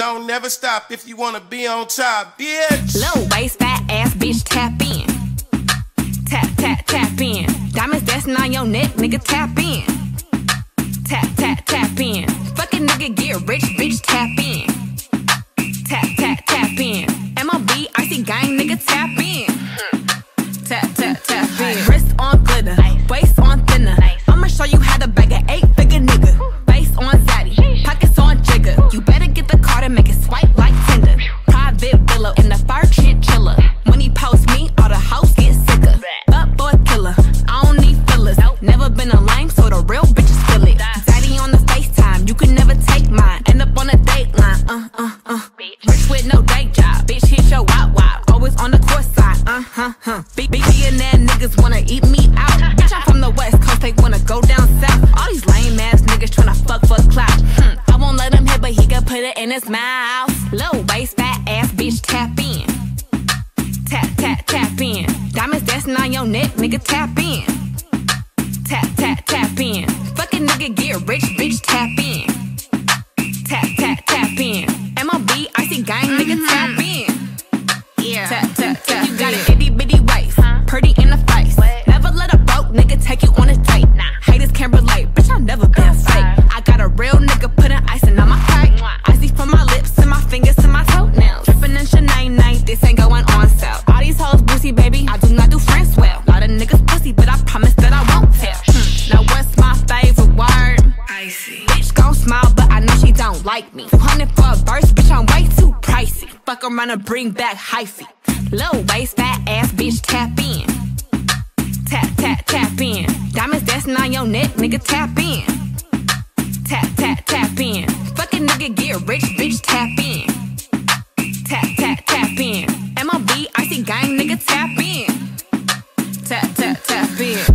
Don't never stop if you wanna be on top, bitch. Low waist, fat ass bitch, tap in. Tap, tap, tap in. Diamonds dancing on your neck, nigga, tap in. Tap, tap, tap in. Fucking nigga, get rich, bitch, tap in. Tap, tap, tap in. M.O.B., Icy gang, nigga, tap in. Tap, tap, tap in. Wrist on huh, huh. Millionaire niggas wanna eat me out. Bitch, I'm from the west coast, they wanna go down south. All these lame ass niggas tryna fuck for clout. Hmm. I won't let him hit, but he can put it in his mouth. Low waist, fat ass bitch, tap in. Tap, tap, tap in. Diamonds dancing on your neck, nigga, tap in. Tap, tap, tap in. Fucking nigga, get rich, bitch, tap in. Tap, tap, tap in. like me. 200 for a verse, bitch, I'm way too pricey. Fuck around and bring back hyphy. Low waist, fat ass, bitch, tap in. Tap, tap, tap in. Diamonds dancing on your neck, nigga, tap in. Tap, tap, tap in. Fucking nigga, get rich, bitch, tap in. Tap, tap, tap in. M.O.B., icy gang, nigga, tap in. Tap, tap, tap in.